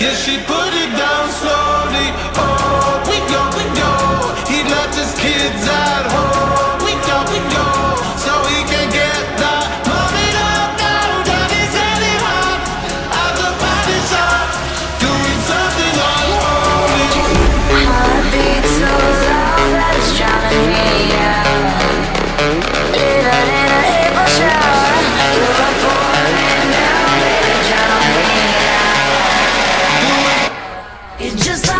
Yeah, she put it down slowly. Oh, we go, we go. He left his kids at home. just like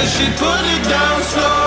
till she put it down slow.